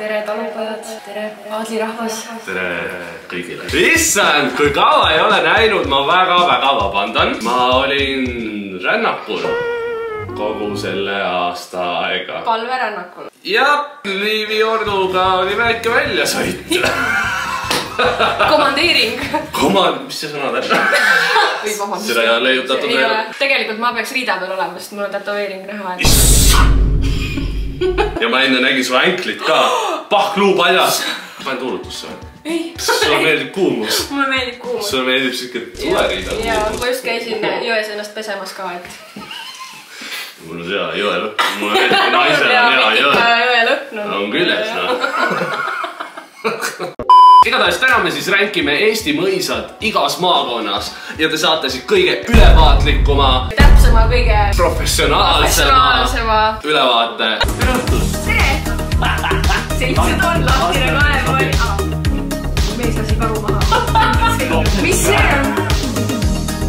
tere talupojad, tere aadlirahvas. tere kõigile. issand, kui kaua ei ole näinud, ma väga-väga vabandan. ma olin rännakul kogu selle aasta aega. palverännakul. ja Liivi Orduga oli väike väljasõit. komandeering. Komand, mis see sõna tähendab? Seda ei ole leiutatud ei veel. tegelikult ma peaks riida peal olema, sest mul on tätoveering näha, et ja ma enne nägin su änklit ka, pahkluu paljas. panen tuulutusse või? ei, sulle meeldib kuumus? mulle meeldib kuumus. sulle meeldib siuke tuleriida ja ma just käisin jões ennast pesemas ka, et. mul on hea jõe lõpp, mulle meeldib, kui naisel on hea jõe. jõe lõhn on küljes noh. igatahes täna me siis ränkime Eesti mõisad igas maakonnas ja te saate siis kõige ülevaatlikuma, täpsema, kõige professionaalsema professionaalsema. ülevaate. sellised on lahtine kaev oli. mees lasi karu maha. mis see on?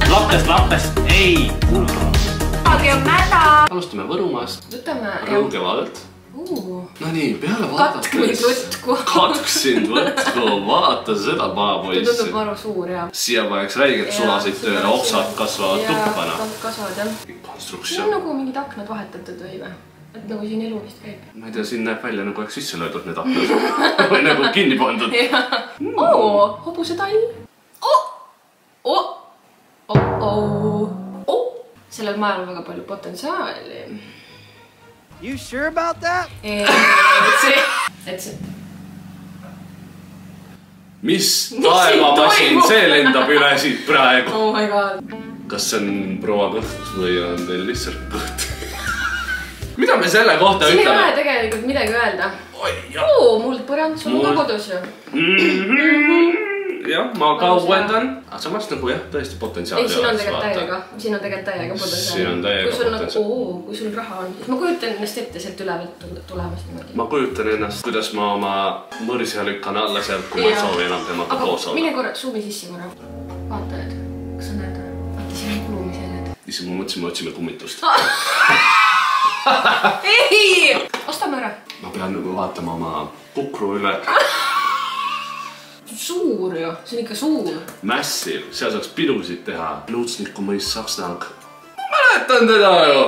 lappest, lappest, ei. midagi on mäda. alustame Võrumaast, võtame. Rõuge vald. Nonii, peale katk mind vaadates. võtku. katk sind võtku, vaata seda ta tundub maapoissi. maru suur ja. siia paneks räigelt sulasid tööle, oksad kasvavad tuppana. kasvavad jah. konstruktsioon. nagu mingid aknad vahetatud või või? et nagu siin elu vist käib. ma ei tea, siin näeb välja nagu oleks sisse löödud need aknad või nagu kinni pandud. oo, hobusetall. oh, oh, oh, oh, oh. sellel majal on väga palju potentsiaali. You sure about that? et see, et see, mis siin taevamasin see lendab üle siit praegu? oh my god. kas see on proua kõht või on teil lihtsalt kõht? mida me selle kohta siin ei ole ütleme? tegelikult midagi öelda. oo, muldpõrand, sul on ka kodus ju. jah, ma ka uuendan, aga samas nagu jah, tõesti potentsiaali ei, siin on tegelikult täiega, siin on tegelikult täiega potentsiaali. Siin on täiega kui sul nagu, kui sul raha on, siis ma kujutan ennast ette sealt ülevalt tul- tulemas niimoodi. ma kujutan ennast, kuidas ma oma mõrsia lükkan alla sealt, kui ma ei soovi enam temaga aga koos mine olla. korra suumi sisse korra. vaata nüüd, kas sa näed? vaata siin on kulumisjäljed. issand, ma mõtlesin, me otsime kummitust. ei, ostame ära. ma pean nagu vaatama oma kukru üle. suur ju, see on ikka suur. Massive, seal saaks pidusid teha. Luutsniku mõis Saksnag. mäletan teda ju.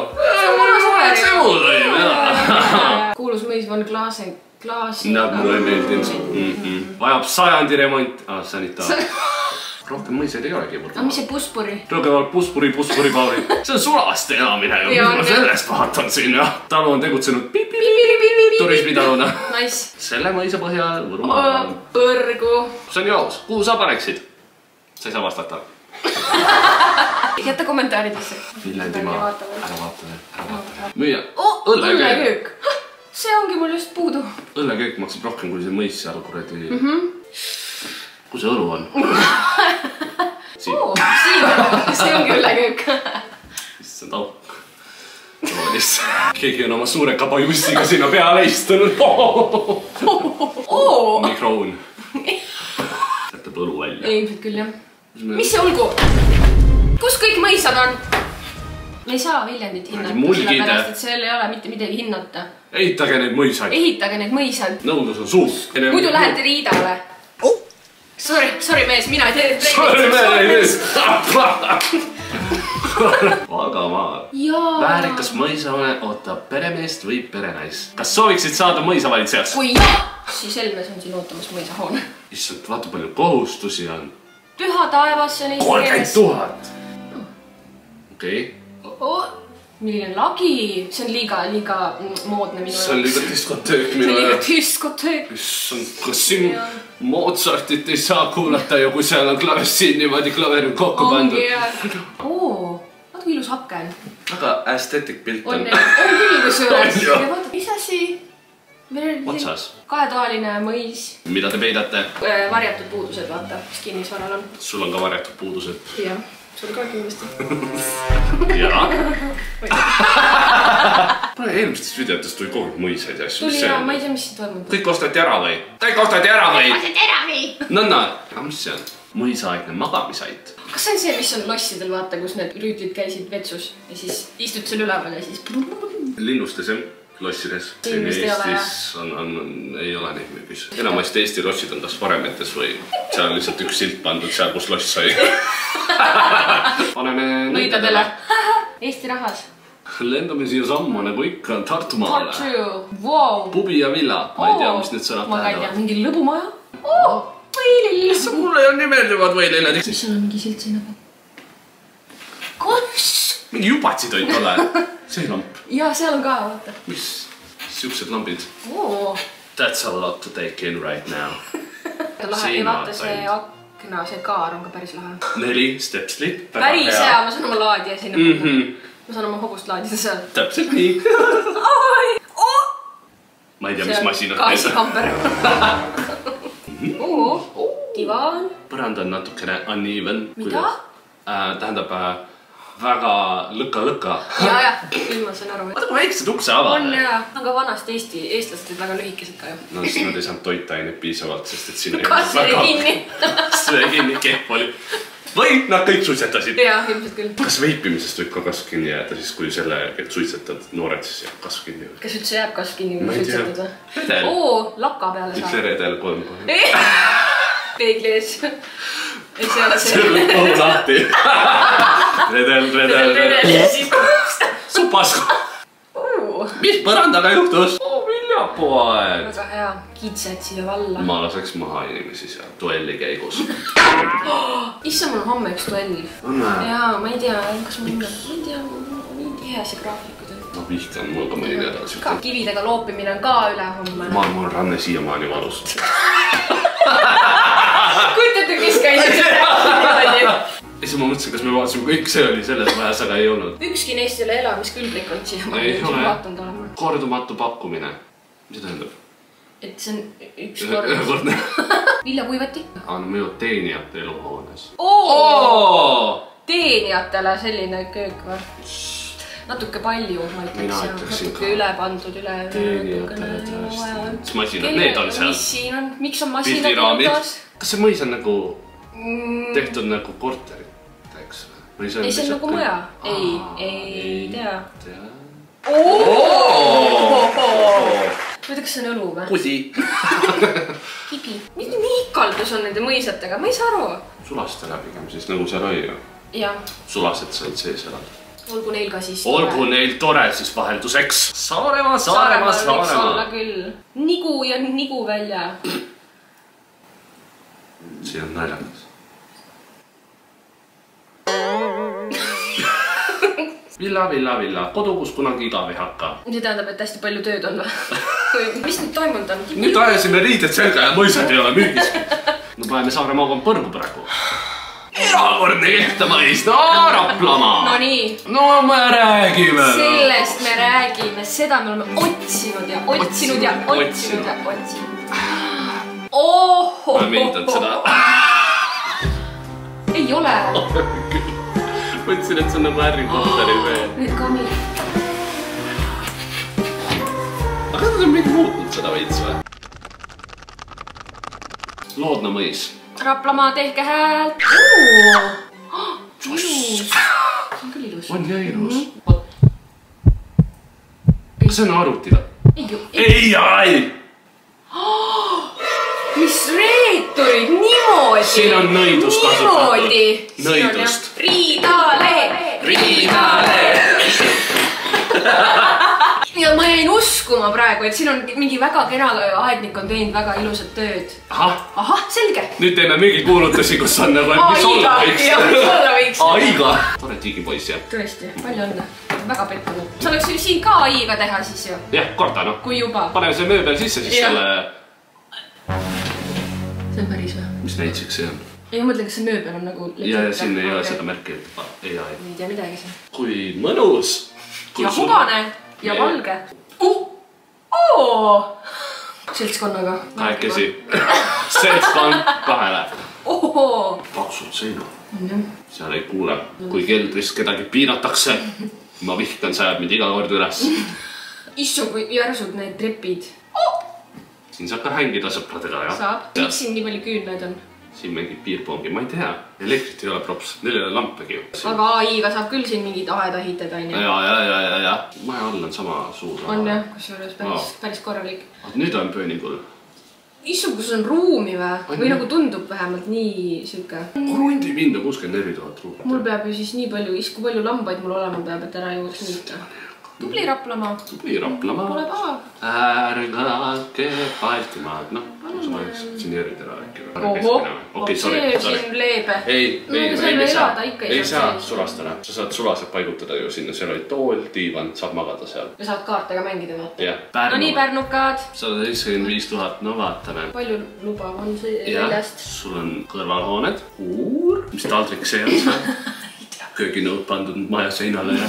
see mul oli mina. kuulus mõis Van Glaase, klaasi. näeb, mulle ei meeldinud vajab sajandi remont ah,, sanitaar. rohkem mõisaid ei olegi aga mis see Puspuri? Rõgevalt Puspuri, Puspuri Pauri. see on sulaste elamine ju, sellest vaatan siin jah. talu on tegutsenud turismitaluna. Nice. selle mõisa põhjal Võrumaal. põrgu. see on ju aus, kuhu sa paneksid? sa ei saa vastata. jäta kommentaaridesse. Viljandimaa, ära vaata veel, ära vaata veel. müüa oh, õlleköök. see ongi mul just puudu. õlleköök maksab rohkem kui see mõis seal kuradi mm. -hmm. Kus see õlu on? siin, oo, siin, see ongi õlleköök. issand auk. roolis. keegi on oma suure kabajussiga sinna peale istunud oh! oo, mikroon. jätab õlu välja. ilmselt küll jah. mis see olgu? kus kõik mõisad on? me ei saa Viljandit hinnata, sellepärast et seal ei ole mitte midagi hinnata. ehitage neid mõisaid. ehitage neid mõisaid, nõudlus on suur. muidu lähete Riidale. Sorry, sorry mees, mina ei tee. Sorry, me ei tee. Valgamaal. väärikas mõisaone ootab peremeest või perenaist. kas sooviksid saada mõisavalitsejaks? kui jah, siis Helmes on siin ootamas mõisahoone. issand, vaata palju kohustusi on. püha taevas, see on eesti kolmkümmend keeles. tuhat. okei, oh, milline lagi, see on liiga, liiga moodne minu see on liiga diskoteek see minu on liiga jaoks. diskoteek. issand, kas siin Mozartit ei saa kuulata ju, kui seal on klavessiin niimoodi klaveril kokku pandud ongi. jah. oo, vaata kui ilus aken. väga aesthetic pilt on on. on küll kusjuures. On ju. ja vaata, mis asi? Otsas. kahetoaline mõis, mida te peidate? varjatud puudused, vaata, mis kinnisvaral on. sul on ka varjatud puudused. jah, sul ka kindlasti. jaa. pane eelmistes videotes tuli kogu aeg mõisaid ja asju. tuli ja ma ei tea, mis siin toimub. kõik osteti ära või? kõik osteti ära või? lased ära või? nõnda, aga mis see on? mõisaaegne magamisait. kas see on see, mis on lossidel, vaata, kus need rüütlid käisid vetsus ja siis istud seal üleval ja siis. linnustes jah? lossides. Siin Eestis on, on, ei ole neid müügis. enamasti Eesti lossid on kas varemetes või seal on lihtsalt üks silt pandud seal, kus loss sai. paneme nõidadele. Eesti rahvas. lendame siiasamma nagu ikka Tartumaale. Tartu, vau. pubi ja villa, ma ei tea, mis need sõnad tähendavad. mingi lõbumaja oh,. võilill. mulle meeldivad võililled. mis seal on mingi silt sinna peal? kus? Mingi tolle ajal. see lamp, ja seal on ka, vaata mis siuksed lambid. oh.. That's a lot to take in right now. lahe, ei vaata see akna, see kaar on ka päris lahe. neli step slip. päris hea, ma saan oma laadija sinna mm. -hmm. ma saan oma hobust laadida seal. täpselt nii. Oh! ma ei tea, mis masinad need on. gaasikamber. divan. põrand on natukene uneven. Mida?? Äh, tähendab äh, väga lõka-lõka. ja, ja, küll ma saan aru. vaata kui väiksed ukse on avada. ja, aga vanasti Eesti, eestlased olid väga lühikesed ka ju. no siis nad ei saanud toitaineid piisavalt, sest et siin kas oli kinni? see kinni, kehv oli. või nad kõik suitsetasid. jah, ilmselt küll. kas veipimisest võib ka kasv kinni jääda siis, kui selle, et suitsetad noored, siis jääb kasv kinni või? kas üldse jääb kasv kinni, kui suitsetad või? redel, oo, laka peale saab. redel kolm kohe. peegli ees. ei, see ei ole see see. lõpp kogu lahti. redel, redel, redel. supas. mis põrandaga juhtus? viljapoeg. väga hea, kitsed siia valla. ma laseks maha inimesi seal duelli käigus. issand, mul on homme üks duell. on jaa, ma ei tea, kas mul, ma ei tea, nii tihe see graafikud on. ma vihkan, mul ka mõni nädal ka siuke. kividega loopimine on ka ülehomme. ma, mul on ranne siiamaani valus. kujutate, kes käis niimoodi? ja siis ma mõtlesin, kas me vaatasime kõik, see oli selles majas, aga ei olnud. ükski neist ei ole elamiskõlblik olnud siiamaani Ei, ole. vaatanud olema. kordumatu pakkumine. mis see tähendab? et see on üks kord. ühekordne. vilja kuivati. aa, no me ju teenijate eluhoones. oo, teenijatele selline köök või? natuke palju, ma ütleks, natuke üle pandud, üle. teenijatele tõesti. mis masinad need on seal mis? siin on, miks on masinad autos?. Kas see mõis on nagu Mm, tehtud nagu korteriteks või? ei, see on nagu maja. ei, ei tea. tea. ma ei tea, kas see on õlu või? pusi. kibi. mis nii ikaldus on nende mõisatega, ma ei saa aru. sulastele pigem siis nagu seal oli ju. sulased said sees elada. olgu neil ka siis. olgu neil tore siis vahelduseks. Saaremaa, Saaremaa, Saaremaal võiks olla Saaremaa. küll. nigu ja nigu välja. Siin on naljakas. villa, villa, villa, kodu, kus kunagi igav ei hakka. see tähendab, et hästi palju tööd on või? mis nüüd toimunud on? nüüd ajasime riided selga ja mõisad ei ole müügis. no paneme Saaremaa on põrgu praegu. erakordne kehtamõis, no Raplamaa. Nonii, no me räägime. sellest me räägime, seda me oleme otsinud ja otsinud ja Otsinud, otsinud ja otsinud. oh, ma mintan seda. ei ole. mõtlesin, et see on nagu Harry Potteri veel. Need kammid. aga kas nad on mingi muutnud seda veits või? Loodna mõis. Raplamaa, tehke häält. ilus. see on küll ilus. on ja ilus. see on arvuti või? ei ei, ei, ai. Mis reeturid niimoodi. Siin on nõidust kasutatud. Nõidust. riidale. riidale. ja ma jäin uskuma praegu, et siin on mingi väga kena aednik on teinud väga ilusat tööd. ahah, ahah, selge. nüüd teeme müügikuulutusi, kus on nagu, et mis olla võiks. ja mis olla võiks. ai-ga. tore digipoiss jah. tõesti, palju õnne. väga pettunud. sa oleks ju siin ka ai-ga teha siis ju, jah, korda noh. kui juba. paneme see mööbel sisse, siis Jah. selle, see on päris või? mis näituseks see on. ei, ma mõtlen, kas see mööbel on nagu. ja, ja siin ei ole seda. märki, et ei, ai. ei tea midagi siin. kui mõnus. ja hubane ja valge uh!. seltskonnaga. kahekesi. seltskond kahele. ohoo. paksud seinad. seal ei kuule, kui keldris kedagi piinatakse. ma vihkan, see ajab mind iga kord üles. issand, kui järsud need trepid. Siin saab ka hängida sõpradega jah. saab. miks siin nii palju küünlaid on? siin mängib piirpongi, ma ei tea, elektrit ei ole props, neil ei ole lampagi ju. aga ai-ga saab küll siin mingit aeda ehitada onju. ja, ja, ja, ja, ja maja all on sama suur. on jah, kusjuures päris päris korralik. nüüd on pööningul. issand, kas on ruumi või? Või nagu tundub vähemalt nii sihuke. krundi on kuuskümmend neli tuhat ruupi. mul peab ju siis nii palju, kui palju lambaid mul olema peab, et ära jõuaks niita. Tubli Raplamaa, tubli Raplamaa pole. paha. ärgake Baltimaad, noh, sa võiks signeerida ära äkki. okei, see sorry, siin sorry. leebe. ei, ei, ei ei saa ei saa sulastada, sa saad sulased paigutada ju sinna, seal oli tool, diivan, saad magada seal. ja saad kaartega mängida, vaata. jah, no nii, Pärnu, pärnukad. sada seitsekümmend viis tuhat, no vaatame. palju lubav on see väljast? sul on kõrvalhooned, uur, mis taldrik see on seal? kööginõud pandud maja seinale ja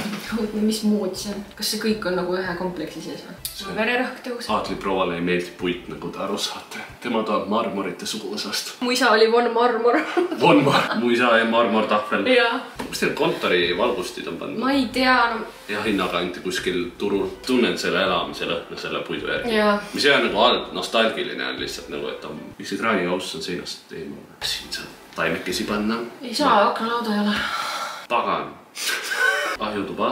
mis mood see on? kas see kõik on nagu ühe kompleksi sees või? vererõhk tõuseb. Aadli prouale ei meeldi puit, nagu te aru saate. tema tahab marmorite sugulasest. mu isa oli von Marmor. Von Mar-, mu isa ja marmortahvel. jaa. kus teil kontorivalgustid on pandud? ma ei tea, no ja hinnaga anti kuskil turul. tunnen selle elamise lõhna selle puidu järgi. mis ei ole nagu halb, nostalgiline on lihtsalt nagu, et on, miks see kraanikauss on seinast eemal. siin saab taimekesi panna. ei saa, aknalauda ei ole pagan. ahjutuba,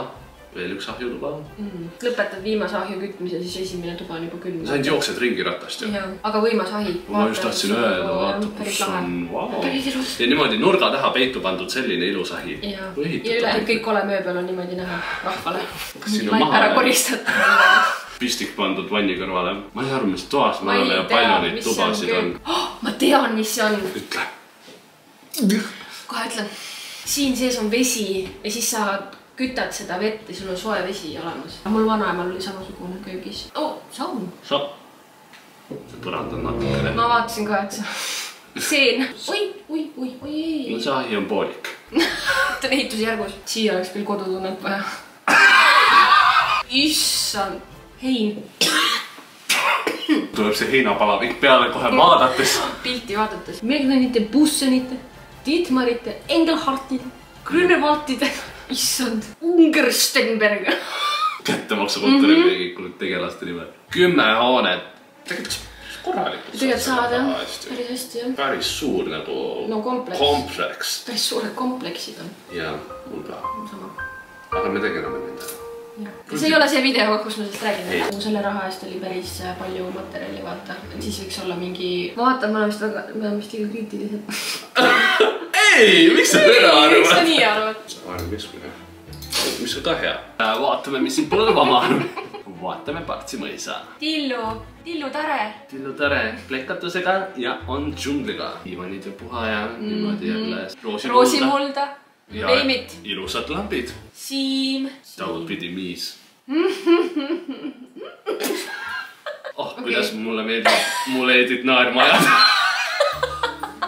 veel üks ahjutuba. mm.. lõpetad viimase ahju kütmise, siis esimene tuba on juba külm. sa ainult jooksed ringi ratast ju. aga võimas ahi. ma just tahtsin öelda, vaata kus on, vau. ja niimoodi nurga taha peitu pandud selline ilus ahi. ja, ja üle kõik kole mööbel on niimoodi näha rahvale. Kas siin on maha ära koristatud. pistik pandud vanni kõrvale. ma ei saa aru, mis toas me oleme ja palju neid tubasid on oh,. ma tean, mis see on, ütle. kohe ütlen. Siin sees on vesi ja siis sa kütad seda vett ja sul on soe vesi olemas. mul vanaemal oli samasugune köögis. oh, saun. sa, see põrand on natukene. ma vaatasin ka, et see seen. oi, oi, oi, oi, ei no, see ahi on poolik. ta on ehitusjärgus. siia oleks küll kodutunnet vaja. issand, hein, tuleb see heinapalavik peale kohe vaadates. pilti vaadates. Megnonite, Bussenite, Dietmarite, Engelhartide, Grünewaldide, issand, Ungerstenberg. kättemaksukontori mingi tegelaste nimel. kümme hoonet. tegelikult korralikult. tegelikult saad jah, päris hästi jah. päris suur nagu no kompleks, kompleks päris suured kompleksid on ja mul ka, aga me tegeleme nendega. See ei ole see video, kus ma sellest räägin. selle raha eest oli päris äh, palju materjali, vaata, siis võiks olla mingi. vaata, me oleme vist väga, me oleme vist liiga kriitilised. ei, miks sa seda miks sa arvad? nii arvad? arvan keskmine. mis on ka hea. vaatame, mis siin Põlvamaal on. vaatame Partsi mõisa. Tillu, Tillu Tare. Tillu Tare plekatusega ja on džungliga. diivanid ja puha ja niimoodi jälle. Roosimulda, ja name it, ilusad lambid. Siim. tagurpidi miis. oh, kuidas mulle meeldib mulle Edith naerma ajada.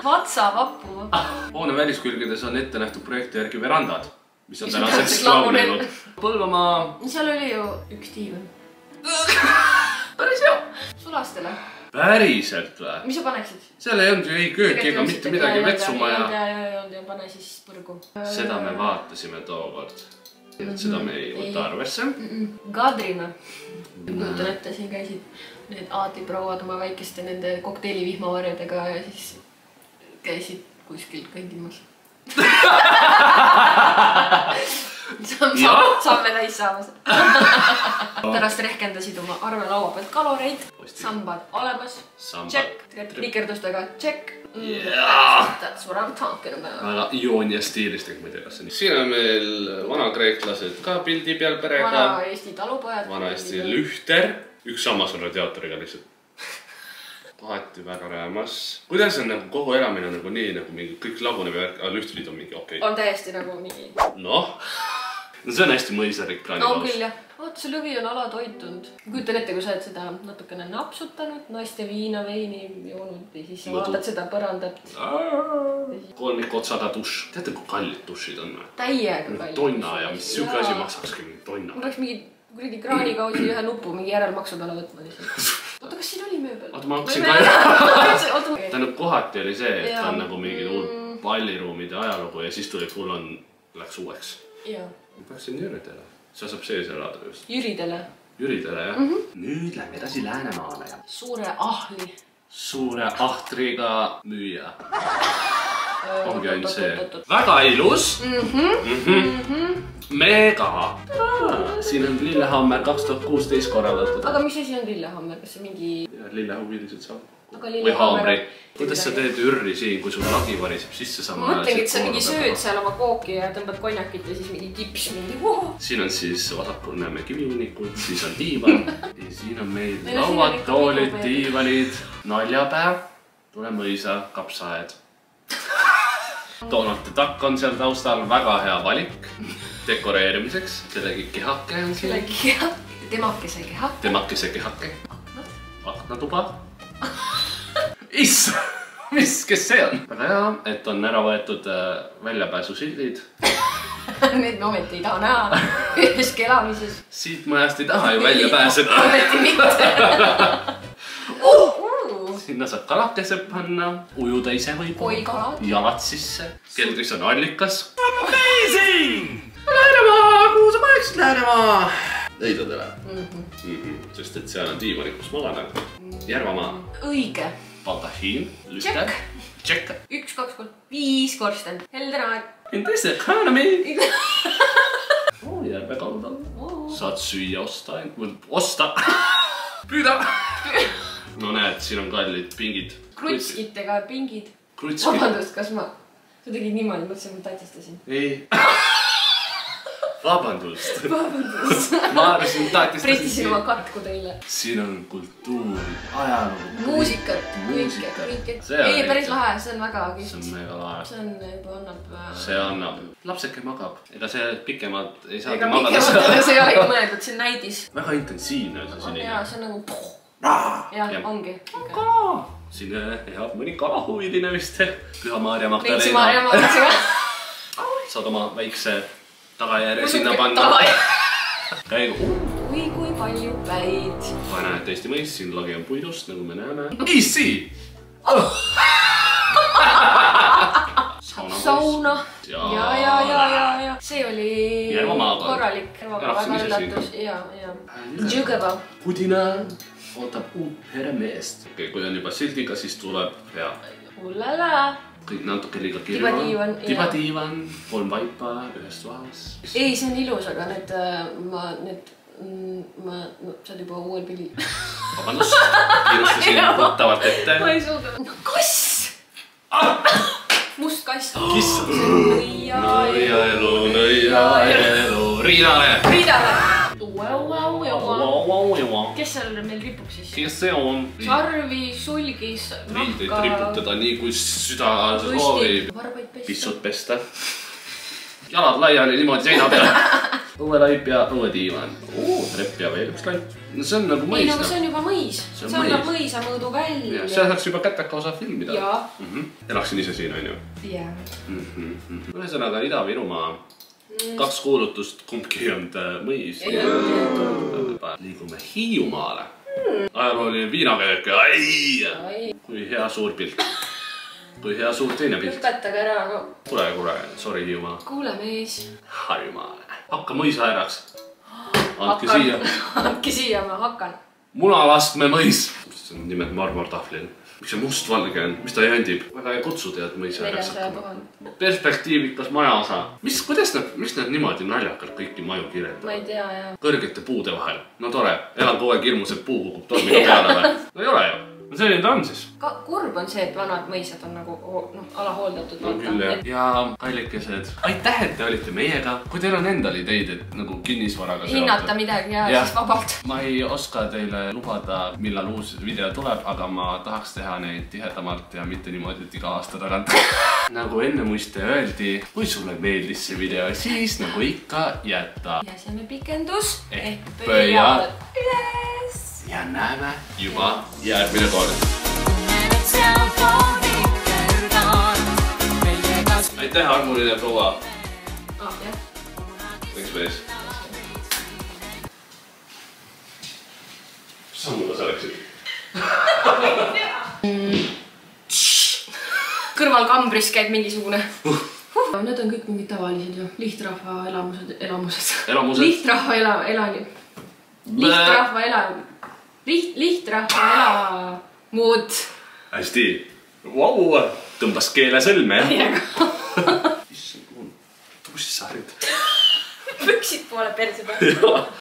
Vatsa vapu. hoone väliskülgedes on ette nähtud projekti järgi verandad, mis on tänaseks lagunenud. Põlvamaa seal oli ju üks diivan. päris hea. sulastele. Päriselt või? mis sa paneksid? seal ei olnud ju ei kööki ega mitte midagi, vetsumaja. ja, ja, ja, ja pane siis põrgu. seda me. vaatasime tookord. seda me ei võta arvesse. Kadrina. kujutan ette, siin käisid need aadliprouad oma väikeste nende kokteilivihmavarjadega ja siis käisid kuskil kõndimas. Saame täis saamas. pärast rehkendasid oma arvelaua pealt kaloreid, sambad olemas, tšekk, likerdustega tšekk. Jaa. That's what I m talking about. väga Ioonia stiilis tegelikult, ma ei tea, kas see on. siin on meil vanakreeklased ka pildi peal perega. Vana-Eesti talupojad. vana-Eesti lühter, üks sammas on radiaatoriga lihtsalt. kohati väga räämas. kuidas on nagu kogu elamine nagu nii nagu mingi kõik laguneb ja värk, aga lühterid on mingi okei okay.. on täiesti nagu nii. noh, no see on hästi mõisarik no kraanilaus küll jah, vaata see lõvi on alatoitunud. kujutan ette, kui sa oled seda natukene napsutanud, naiste viina, veini joonud ja siis sa vaatad seda põrandat. kolmik otsada dušš. teate, kui kallid dušid on või? täiega kallis. tonna ja mis siuke asi. maksakski mingi tonna ma. peaks mingi kuradi kraanikausi ühe nupu mingi järelmaksu peale võtma lihtsalt. oota, kas siin oli mööbel? oota, ma hakkasin ka. oota, tähendab, kohati oli see, et Jaa. on nagu mingi Mm. hull palliruumide ajalugu ja siis tuli full on, läks uueks. jaa, ma peaksin Jüridele, seal saab sees elada just. Jüridele Jüridele jah mm. -hmm. nüüd lähme edasi Läänemaale suure ahli suure ahtriga müüja. ongi ainult see. väga ilus mm. -hmm. mega. siin on Lillehammer kaks tuhat kuusteist korraldatud. aga mis asi on lillehammer, kas see mingi, lillehuvilised saab. Või haamri. kuidas sa teed ürri siin, kui sul lagi variseb sisse ma samal mõtlengi, et sa mingi sööd. seal oma kooki ja tõmbad konjakit ja siis mingi tips mingi voh. siin on siis vasakul näeme kivihunnikut, siis on diivan ja siin on meil lauad, toolid, diivanid, naljapäev, tule mõisa, kapsaaed. Donald the Duck on seal taustal, väga hea valik dekoreerimiseks, kellegi kehake on siin, kellegi keha, temakese keha. temakese kehake, aknatuba. issand, mis, kes see on? väga hea, et on ära võetud äh, väljapääsusildid Need me ometi ei taha näha üheski elamises. siit majast ei taha ju välja pääseda. ometi mitte. sinna saab kalakese panna, ujuda ise oi võib-olla, kalad. jalad sisse, keldris on allikas. Amazing! Läänemaa, kuhu sa paneksid Läänemaa? Õidudele mm. -hmm. sest et seal on diivanid, kus magada. Järvamaa, õige. baldahiin, lüte Check., check. üks, kaks, kolm, viis korsten. Helder aeg. In this economy. oo, järve kaldal. saad süüa osta, osta, püüda. no näed, siin on kallid pingid. krutskitega pingid. vabandust, kas ma, sa tegid niimoodi, mõtlesin, et ma tatistasin. ei. vabandust. vabandust. ma arvasin, tahtsid. pressisin oma katku teile. siin on kultuuri, ajalugu. muusikat, kõike, kõike. See on ei, päris lahe, see on väga see kihvt on. mega lahe. see on juba annab. see annab, lapseke magab, ega see pikemalt ei saagi magada see ei olegi mõeldud, see on näidis. väga intensiivne on see selline jaa, see on nagu. jah Jah., ongi. siin eh, elab mõni kalahuviline vist, Püha Maarja Magdalena. Saad oma väikse tagajärje sinna panna. käigu, oi, kui palju päid. pane Eesti mõis, siin lagi on puidust, nagu me näeme. Easy. sauna. Jaa. ja, ja, ja, ja, ja see oli korralik, väga üllatus ja, ja. Jõgeva. Pudina ootab uut peremeest. okei, kui on juba sildiga, siis tuleb hea. Ullala. Kõik natuke liiga kirju. jaa. tibadiivan, kolm vaipa ühes toas. ei, see on ilus, aga need, ma need, ma, no sa oled juba uuel pildil. vabandust, kiirustasin tuttavalt ette. ma ei suuda. kass. must kass. Kiss. nõia. nõiaelu, nõiaelu, Riinale. Priidale. Seal meil ripub siis? kes see on? sarvi, sulgis, Riideid nahka. riputada nii, kui süda soovib. varbaid pesta. pissud pesta. jalad laiali niimoodi seina peal. õuelaip ja õuediivan. trepp ja veel üks laip. no see on nagu ei, mõis no aga see noh. on juba mõis. See annab mõis. mõisamõõdu välja. seal saaks juba käteka osa filmida. jaa, elaksin ise siin, onju. jaa. ühesõnaga Ida-Virumaa, kaks kuulutust, kumbki ei olnud mõis. Liigume Hiiumaale. ajalooline viinaköök ai, kui hea suur pilt. kui hea suur teine pilt. lõpetage ära, kuule, kuule, sorry Hiiumaa, kuule mees. Harjumaale. hakka mõisaäraks. andke siia, andke siia, ma hakkan. Munalastme mõis. see on nimelt marmortahvlil. Miks see mustvalge on, mis ta jandib? väga ei kutsu tead mõisaäraks neljasaja hakkama. tuhande. perspektiivikas majaosa. mis, kuidas nad, miks nad niimoodi naljakalt kõiki maju ma kirjeldavad? ei tea ja. kõrgete puude vahel. no tore, elan kogu aeg hirmus, et puu kukub tormiga peale või? no ei ole ju. No selline ta on siis. kurb on see, et vanad mõisad on nagu noh, alahooldatud. on küll jah. ja kallikesed, aitäh, et te olite meiega. kui teil on endal ideid, et nagu kinnisvaraga hinnata midagi ja, Jah. siis vabalt. ma ei oska teile lubada, millal uus video tuleb, aga ma tahaks teha neid tihedamalt ja mitte niimoodi, et iga aasta tagant. nagu enne muiste öeldi, kui sulle meeldis see video, siis nagu ikka jäta ja see on pikendus Ehk pöial üles. Ja näeme juba järgmine kord. aitäh, armuline proua, üks mees. mis sammuga sa läksid? kõrval kambris käib mingisugune uh.. Need on kõik mingid tavalised ju, lihtrahva elamused, elamused. Elamused. lihtrahva ela, elani. lihtrahva ela, liht, lihtrahva elamud hästi, vau, tõmbas keele sõlme jah. issand, mul on tussarid. püksid poole perse peal.